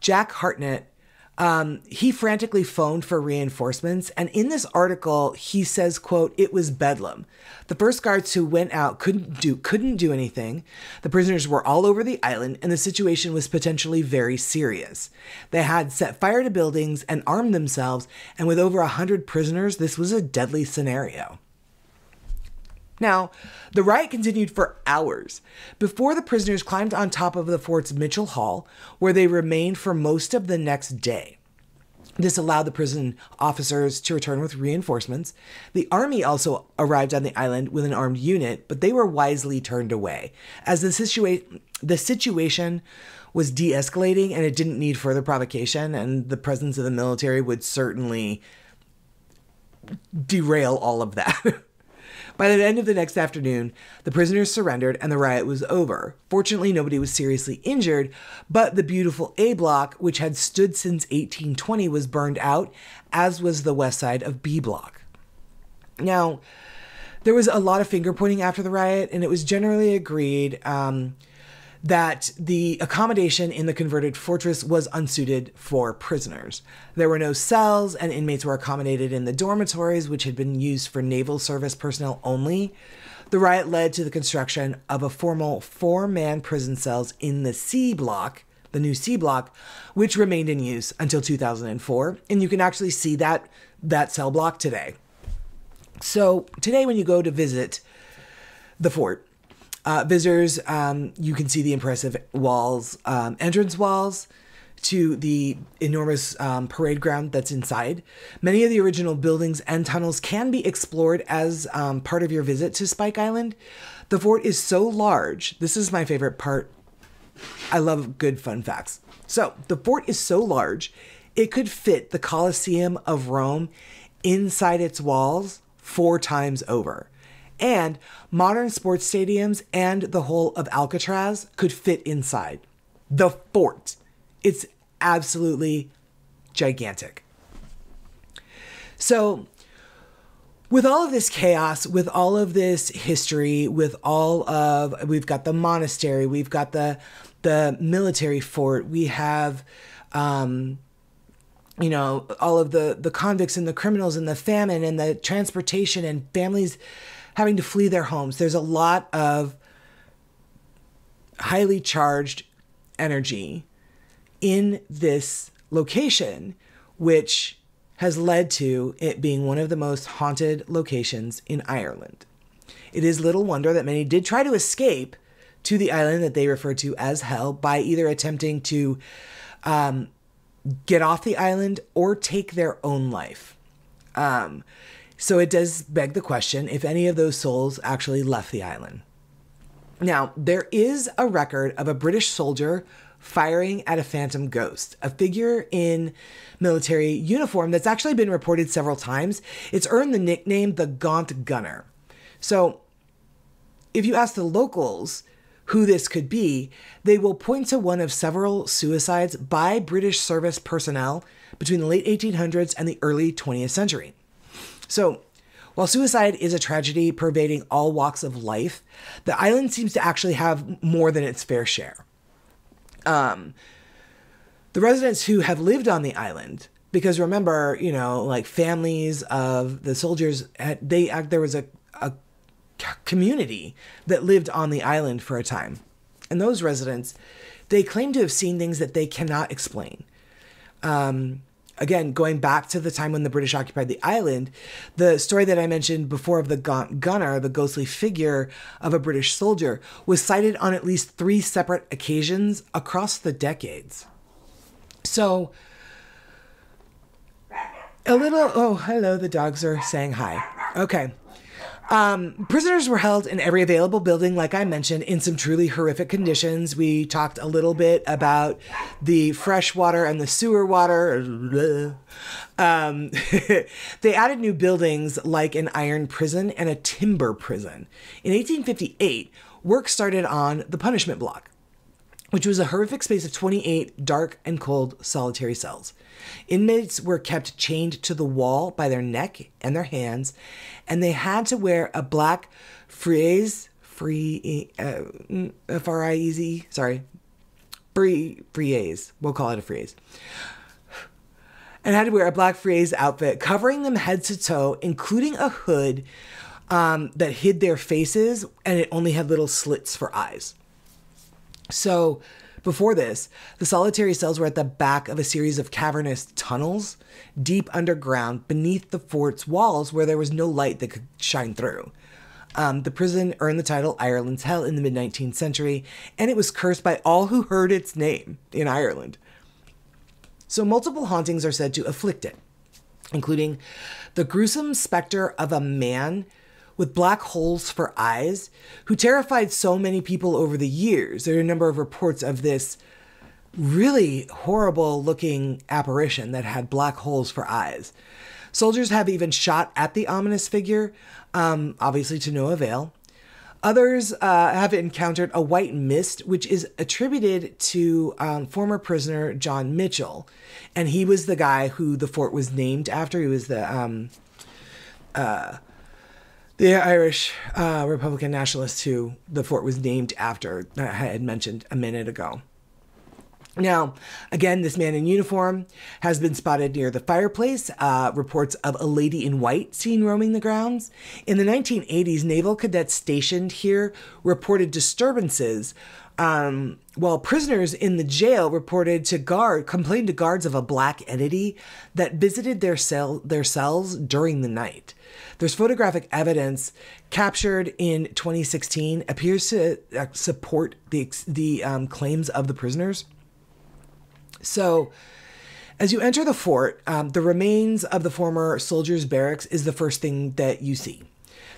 Jack Hartnett um, he frantically phoned for reinforcements and in this article he says quote it was bedlam. The first guards who went out couldn't do couldn't do anything. The prisoners were all over the island and the situation was potentially very serious. They had set fire to buildings and armed themselves and with over a hundred prisoners this was a deadly scenario now, the riot continued for hours before the prisoners climbed on top of the fort's Mitchell Hall, where they remained for most of the next day. This allowed the prison officers to return with reinforcements. The army also arrived on the island with an armed unit, but they were wisely turned away, as the, situa- the situation was de escalating and it didn't need further provocation, and the presence of the military would certainly derail all of that. [laughs] By the end of the next afternoon, the prisoners surrendered and the riot was over. Fortunately, nobody was seriously injured, but the beautiful A block, which had stood since 1820, was burned out, as was the west side of B block. Now, there was a lot of finger pointing after the riot, and it was generally agreed um, that the accommodation in the converted fortress was unsuited for prisoners. There were no cells, and inmates were accommodated in the dormitories, which had been used for naval service personnel only. The riot led to the construction of a formal four man prison cells in the C block, the new C block, which remained in use until 2004. And you can actually see that, that cell block today. So, today, when you go to visit the fort, uh, visitors, um, you can see the impressive walls, um, entrance walls to the enormous um, parade ground that's inside. Many of the original buildings and tunnels can be explored as um, part of your visit to Spike Island. The fort is so large. This is my favorite part. I love good fun facts. So, the fort is so large, it could fit the Colosseum of Rome inside its walls four times over and modern sports stadiums and the whole of Alcatraz could fit inside the fort. It's absolutely gigantic. So, with all of this chaos, with all of this history, with all of we've got the monastery, we've got the the military fort, we have um, you know all of the the convicts and the criminals and the famine and the transportation and families having to flee their homes. There's a lot of highly charged energy in this location, which has led to it being one of the most haunted locations in Ireland. It is little wonder that many did try to escape to the island that they refer to as hell by either attempting to um, get off the island or take their own life. Um, so it does beg the question if any of those souls actually left the island. Now, there is a record of a British soldier firing at a phantom ghost, a figure in military uniform that's actually been reported several times. It's earned the nickname the Gaunt Gunner. So, if you ask the locals who this could be, they will point to one of several suicides by British service personnel between the late 1800s and the early 20th century. So, while suicide is a tragedy pervading all walks of life, the island seems to actually have more than its fair share. Um, the residents who have lived on the island, because remember, you know, like families of the soldiers, had, they there was a, a community that lived on the island for a time, and those residents, they claim to have seen things that they cannot explain. Um, again, going back to the time when the British occupied the island, the story that I mentioned before of the gaunt gunner, the ghostly figure of a British soldier, was cited on at least three separate occasions across the decades. So, a little, oh, hello, the dogs are saying hi. Okay. Um, prisoners were held in every available building, like I mentioned, in some truly horrific conditions. We talked a little bit about the fresh water and the sewer water. [laughs] Um, [laughs] they added new buildings like an iron prison and a timber prison. In 1858, work started on the punishment block, which was a horrific space of 28 dark and cold solitary cells. Inmates were kept chained to the wall by their neck and their hands, and they had to wear a black frieze, free, uh, F R I E Z, sorry, free, frieze, we'll call it a frieze. And had to wear a black frieze outfit covering them head to toe, including a hood um, that hid their faces, and it only had little slits for eyes. So, before this, the solitary cells were at the back of a series of cavernous tunnels deep underground beneath the fort's walls where there was no light that could shine through. Um, the prison earned the title Ireland's Hell in the mid 19th century, and it was cursed by all who heard its name in Ireland. So, multiple hauntings are said to afflict it, including the gruesome specter of a man with black holes for eyes who terrified so many people over the years. There are a number of reports of this really horrible looking apparition that had black holes for eyes. Soldiers have even shot at the ominous figure, um, obviously to no avail. Others uh, have encountered a white mist, which is attributed to um, former prisoner John Mitchel. And he was the guy who the fort was named after. He was the um, uh, the Irish uh, Republican nationalist who the fort was named after, I had mentioned a minute ago. Now, again, this man in uniform has been spotted near the fireplace. Uh, reports of a lady in white seen roaming the grounds. In the 1980s, naval cadets stationed here reported disturbances um, while prisoners in the jail reported to guard complained to guards of a black entity that visited their cell their cells during the night. There's photographic evidence captured in 2016 appears to uh, support the the um, claims of the prisoners. So, as you enter the fort, um, the remains of the former soldiers' barracks is the first thing that you see.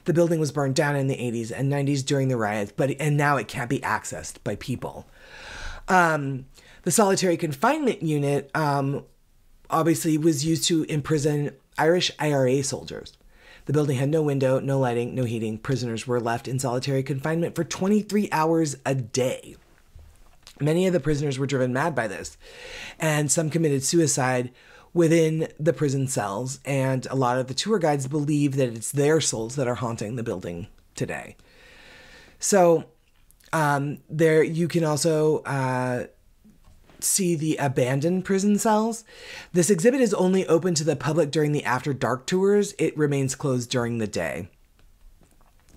The building was burned down in the 80s and 90s during the riots, but and now it can't be accessed by people. Um, the solitary confinement unit um, obviously was used to imprison Irish IRA soldiers. The building had no window, no lighting, no heating. Prisoners were left in solitary confinement for 23 hours a day. Many of the prisoners were driven mad by this, and some committed suicide within the prison cells. And a lot of the tour guides believe that it's their souls that are haunting the building today. So, um, there you can also uh, see the abandoned prison cells. This exhibit is only open to the public during the after dark tours. It remains closed during the day.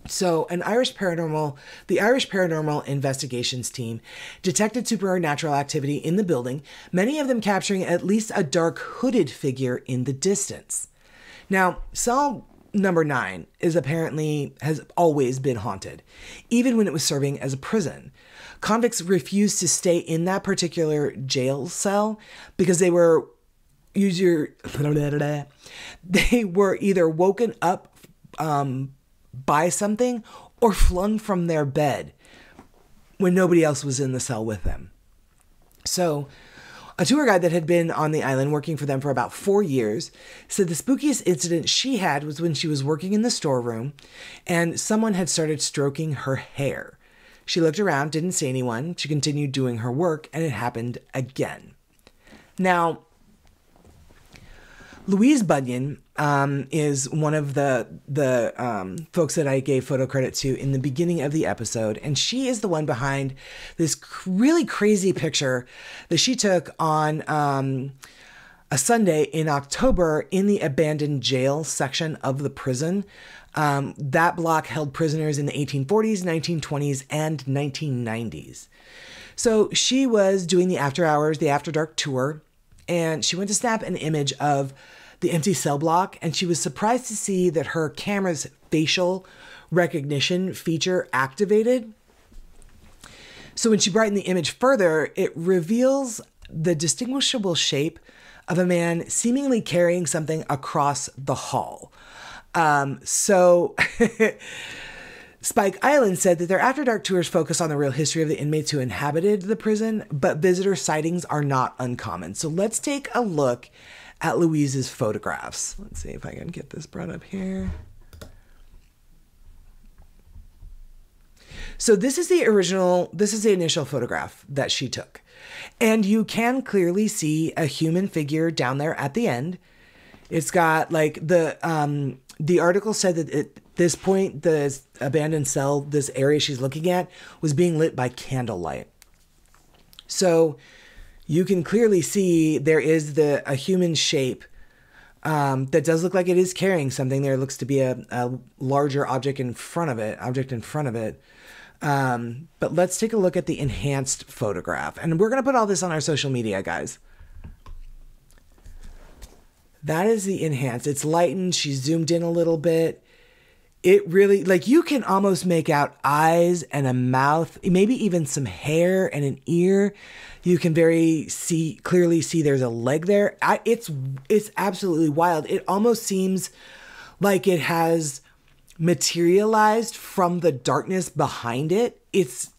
So, an Irish paranormal, the Irish Paranormal Investigations team detected supernatural activity in the building, many of them capturing at least a dark hooded figure in the distance. Now, cell number 9 is apparently has always been haunted, even when it was serving as a prison. Convicts refused to stay in that particular jail cell because they were use your [laughs] they were either woken up um, by something or flung from their bed when nobody else was in the cell with them. So, a tour guide that had been on the island working for them for about four years said the spookiest incident she had was when she was working in the storeroom and someone had started stroking her hair. She looked around, didn't see anyone. She continued doing her work, and it happened again. Now, Louise Bunyon um, is one of the the um, folks that I gave photo credit to in the beginning of the episode, and she is the one behind this really crazy picture that she took on um, a Sunday in October in the abandoned jail section of the prison. Um, that block held prisoners in the 1840s, 1920s, and 1990s. So she was doing the after hours, the after dark tour, and she went to snap an image of the empty cell block, and she was surprised to see that her camera's facial recognition feature activated. So when she brightened the image further, it reveals the distinguishable shape of a man seemingly carrying something across the hall. Um, so [laughs] Spike Island said that their After Dark tours focus on the real history of the inmates who inhabited the prison, but visitor sightings are not uncommon. So let's take a look at Louise's photographs. Let's see if I can get this brought up here. So this is the original, this is the initial photograph that she took. And you can clearly see a human figure down there at the end. It's got like the um the article said that at this point the abandoned cell, this area she's looking at was being lit by candlelight. So you can clearly see there is the a human shape um, that does look like it is carrying something. There looks to be a, a larger object in front of it, object in front of it. Um, but let's take a look at the enhanced photograph. And we're going to put all this on our social media, guys. That is the enhanced. It's lightened. She's zoomed in a little bit. It really, like, you can almost make out eyes and a mouth, maybe even some hair and an ear. You can very see clearly see there's a leg there. I, it's it's absolutely wild. It almost seems like it has materialized from the darkness behind it, it's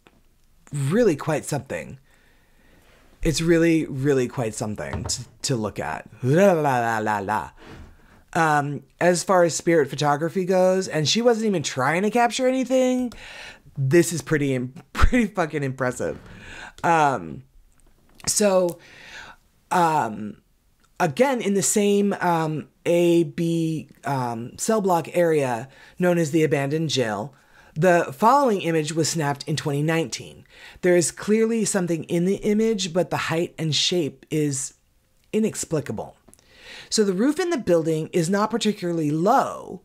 really quite something. It's really, really quite something to, to look at. La, la, la, la, Um, as far as spirit photography goes, and she wasn't even trying to capture anything, this is pretty, [laughs] pretty fucking impressive. Um, so, um, again, in the same um, a B um, cell block area known as the abandoned jail. The following image was snapped in 2019. There is clearly something in the image, but the height and shape is inexplicable. So the roof in the building is not particularly low,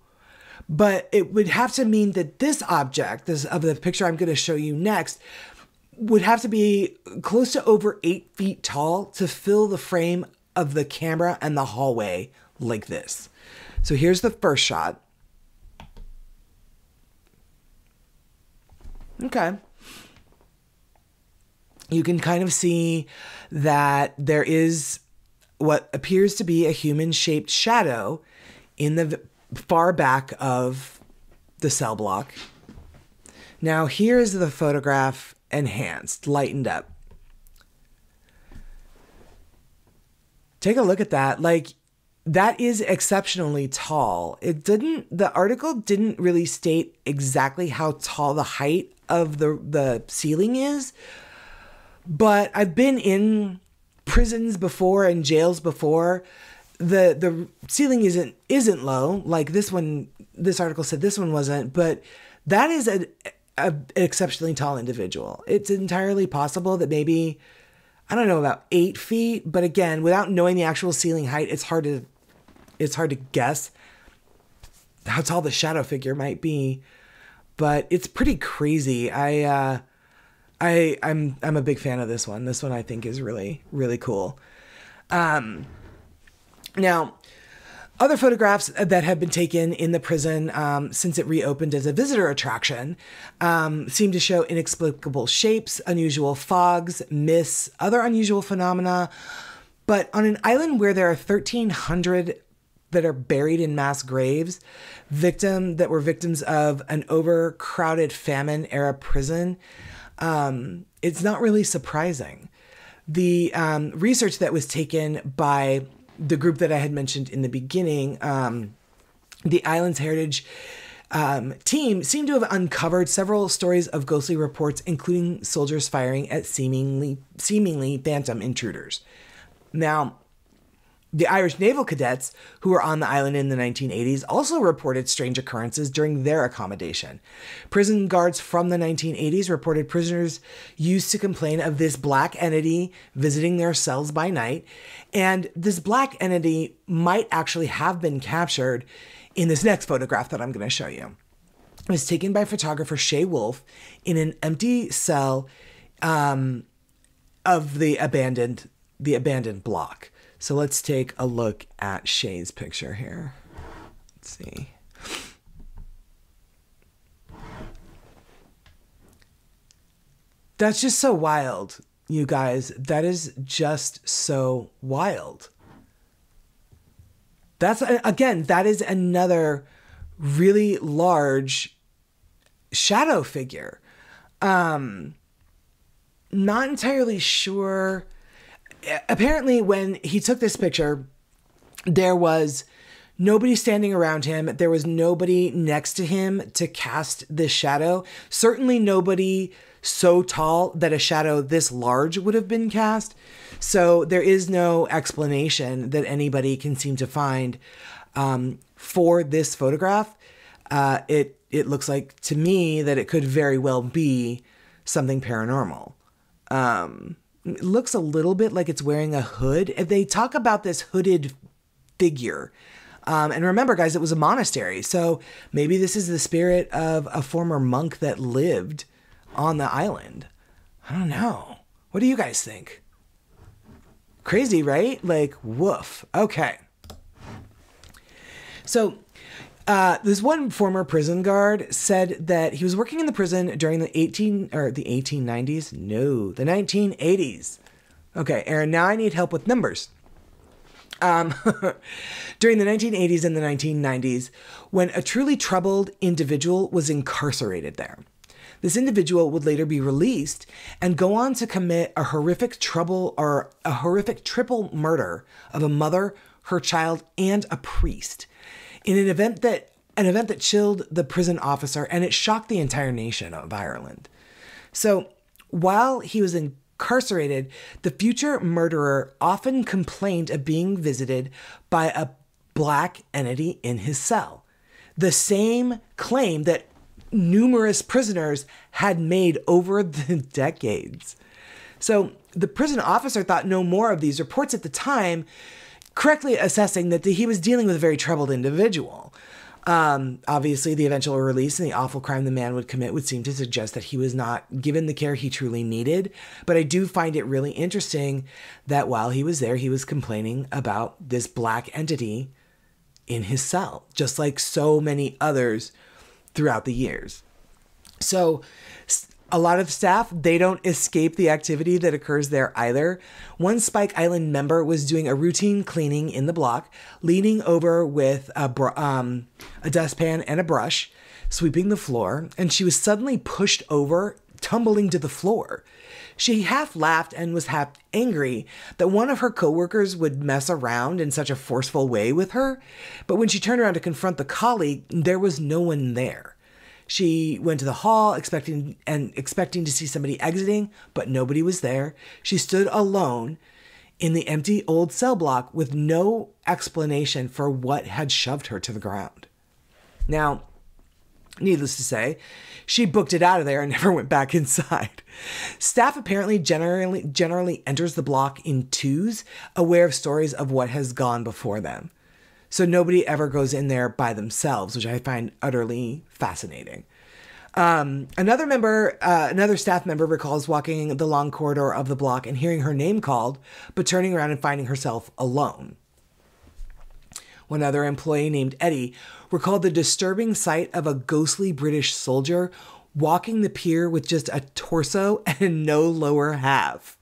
but it would have to mean that this object, this of the picture I'm going to show you next, would have to be close to over eight feet tall to fill the frame of the camera and the hallway like this. So here's the first shot. Okay. You can kind of see that there is what appears to be a human shaped shadow in the far back of the cell block. Now, here is the photograph enhanced, lightened up. Take a look at that. Like, that is exceptionally tall. It didn't the article didn't really state exactly how tall the height of the the ceiling is, but I've been in prisons before and jails before. The the ceiling isn't isn't low like this one this article said this one wasn't, but that is a, a an exceptionally tall individual. It's entirely possible that maybe I don't know about eight feet, but again, without knowing the actual ceiling height, it's hard to it's hard to guess how tall the shadow figure might be. But it's pretty crazy. I uh, I I'm I'm a big fan of this one. This one I think is really really cool. Um, now, other photographs that have been taken in the prison um, since it reopened as a visitor attraction um, seem to show inexplicable shapes, unusual fogs, mists, other unusual phenomena. But on an island where there are 1,300 that are buried in mass graves, victim that were victims of an overcrowded famine era prison, um, it's not really surprising. The um, research that was taken by the group that I had mentioned in the beginning, um, the Islands Heritage um, team, seemed to have uncovered several stories of ghostly reports, including soldiers firing at seemingly seemingly phantom intruders. Now, the Irish naval cadets who were on the island in the 1980s also reported strange occurrences during their accommodation. Prison guards from the 1980s reported prisoners used to complain of this black entity visiting their cells by night, and this black entity might actually have been captured in this next photograph that I'm going to show you. It was taken by photographer Shea Wolfe in an empty cell um, of the abandoned the abandoned block. So let's take a look at Shea's picture here. Let's see. That's just so wild, you guys. That is just so wild. That's again, that is another really large shadow figure. Um not entirely sure apparently when he took this picture, there was nobody standing around him. There was nobody next to him to cast this shadow. Certainly nobody so tall that a shadow this large would have been cast. So there is no explanation that anybody can seem to find um, for this photograph. Uh, it it looks like to me that it could very well be something paranormal. Um, looks a little bit like it's wearing a hood. They talk about this hooded figure. Um, and remember, guys, it was a monastery. So maybe this is the spirit of a former monk that lived on the island. I don't know. What do you guys think? Crazy, right? Like, woof. Okay. So uh, this one former prison guard said that he was working in the prison during the 18 or the 1890s. No, the 1980s. Okay, Aaron. Now I need help with numbers. Um, [laughs] during the 1980s and the 1990s, when a truly troubled individual was incarcerated there. This individual would later be released and go on to commit a horrific trouble or a horrific triple murder of a mother, her child, and a priest in an event that an event that chilled the prison officer and it shocked the entire nation of Ireland. So, while he was incarcerated, the future murderer often complained of being visited by a black entity in his cell. The same claim that numerous prisoners had made over the [laughs] decades. So the prison officer thought no more of these reports at the time, correctly assessing that he was dealing with a very troubled individual. Um, obviously, the eventual release and the awful crime the man would commit would seem to suggest that he was not given the care he truly needed. But I do find it really interesting that while he was there, he was complaining about this black entity in his cell, just like so many others throughout the years. So, a lot of staff they don't escape the activity that occurs there either one spike island member was doing a routine cleaning in the block leaning over with a, um, a dustpan and a brush sweeping the floor and she was suddenly pushed over tumbling to the floor. She half laughed and was half angry that one of her coworkers would mess around in such a forceful way with her. But when she turned around to confront the colleague, there was no one there. She went to the hall expecting and expecting to see somebody exiting, but nobody was there. She stood alone in the empty old cell block with no explanation for what had shoved her to the ground. Now, needless to say, she booked it out of there and [laughs] never went back inside. Staff apparently generally generally enters the block in twos, aware of stories of what has gone before them. So nobody ever goes in there by themselves, which I find utterly fascinating. Um, another member, uh, another staff member recalls walking the long corridor of the block and hearing her name called, but turning around and finding herself alone. One other employee named Eddie recalled the disturbing sight of a ghostly British soldier walking the pier with just a torso [laughs] and no lower half.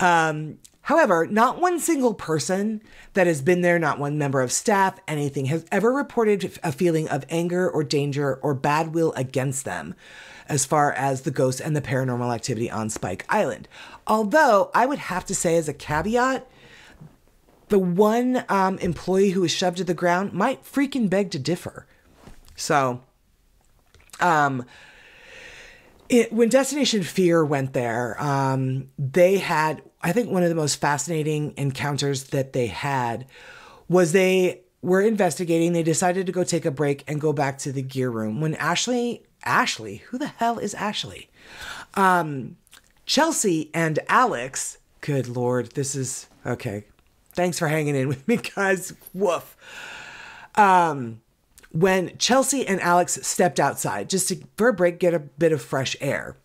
Um, however, not one single person that has been there, not one member of staff, anything, has ever reported a feeling of anger or danger or bad will against them as far as the ghosts and the paranormal activity on Spike Island. Although I would have to say, as a caveat, the one um, employee who was shoved to the ground might freaking beg to differ. So, um, it, when Destination Fear went there, um, they had, I think, one of the most fascinating encounters that they had was they were investigating. They decided to go take a break and go back to the gear room. When Ashley, Ashley, who the hell is Ashley? Um, Chelsea and Alex, good lord, this is okay. Thanks for hanging in with me, guys. Woof. Um, when Chelsea and Alex stepped outside just to, for a break, get a bit of fresh air.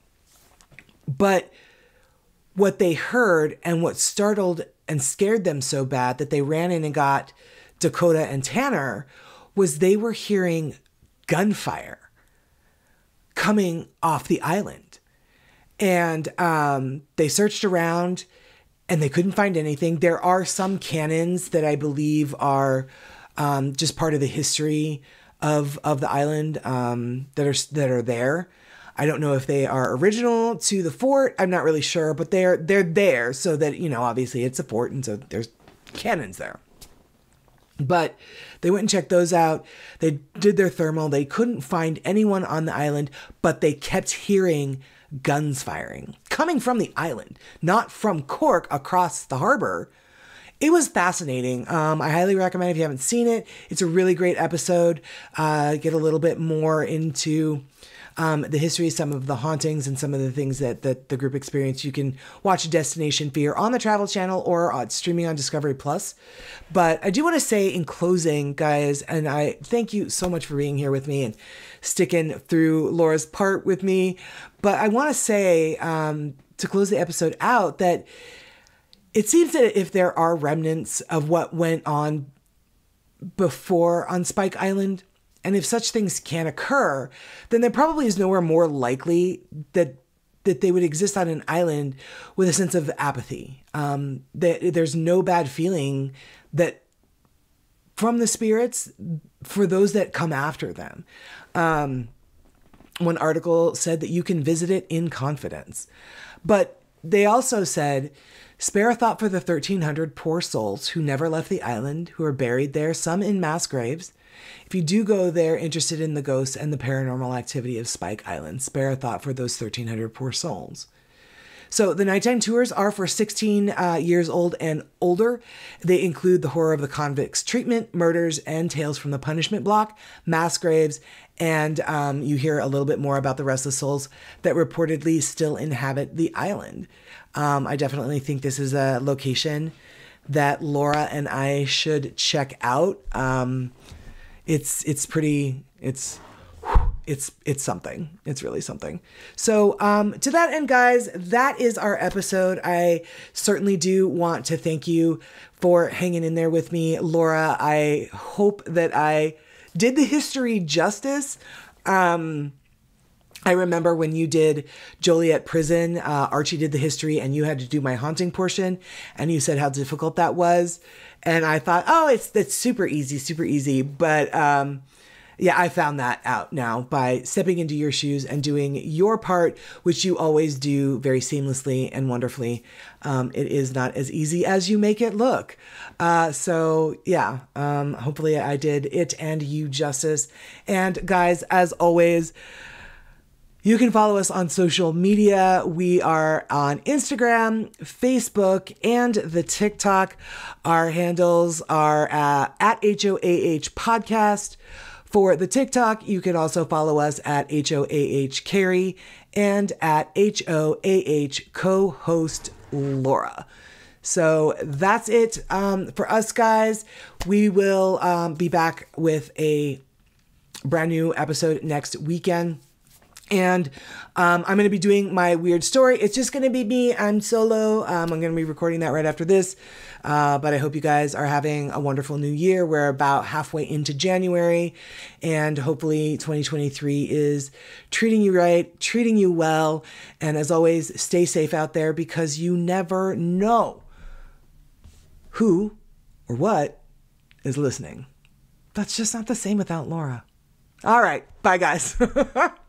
But what they heard and what startled and scared them so bad that they ran in and got Dakota and Tanner was they were hearing gunfire coming off the island. And um, they searched around and they couldn't find anything. There are some cannons that I believe are um, just part of the history of of the island um, that are that are there. I don't know if they are original to the fort. I'm not really sure, but they're they're there so that you know obviously it's a fort and so there's cannons there. But they went and checked those out. They did their thermal. They couldn't find anyone on the island, but they kept hearing guns firing coming from the island, not from Cork across the harbor it was fascinating. Um, I highly recommend if you haven't seen it. It's a really great episode. Uh, get a little bit more into um, the history, some of the hauntings, and some of the things that, that the group experienced. You can watch Destination Fear on the Travel Channel or uh, streaming on Discovery Plus. But I do want to say in closing, guys, and I thank you so much for being here with me and sticking through Laura's part with me. But I want to say um, to close the episode out that it seems that if there are remnants of what went on before on Spike Island, and if such things can occur, then there probably is nowhere more likely that that they would exist on an island with a sense of apathy. Um, that there's no bad feeling that from the spirits for those that come after them. Um, one article said that you can visit it in confidence, but they also said Spare a thought for the 1,300 poor souls who never left the island, who are buried there, some in mass graves. If you do go there interested in the ghosts and the paranormal activity of Spike Island, spare a thought for those 1,300 poor souls. So the nighttime tours are for 16 uh, years old and older. They include the horror of the convicts' treatment, murders, and tales from the punishment block, mass graves, and um, you hear a little bit more about the restless souls that reportedly still inhabit the island. Um, I definitely think this is a location that Laura and I should check out. Um, it's it's pretty it's it's it's something. It's really something. So um, to that end, guys, that is our episode. I certainly do want to thank you for hanging in there with me, Laura. I hope that I did the history justice. Um, I remember when you did Joliet Prison, uh, Archie did the history, and you had to do my haunting portion, and you said how difficult that was, and I thought, oh, it's that's super easy, super easy. But um, yeah, I found that out now by stepping into your shoes and doing your part, which you always do very seamlessly and wonderfully. Um, it is not as easy as you make it look. Uh, so, yeah, um, hopefully I did it and you justice. And, guys, as always, you can follow us on social media. We are on Instagram, Facebook, and the TikTok. Our handles are uh, at HOAH Podcast. For the TikTok, you can also follow us at HOAH Carrie and at HOAH co host Laura. So that's it um, for us, guys. We will um, be back with a brand new episode next weekend. And um, I'm going to be doing my weird story. It's just going to be me. I'm solo. Um, I'm going to be recording that right after this. Uh, but I hope you guys are having a wonderful new year. We're about halfway into January, and hopefully 2023 is treating you right, treating you well. And as always, stay safe out there because you never know who or what is listening. That's just not the same without Laura. All right. Bye, guys. [laughs]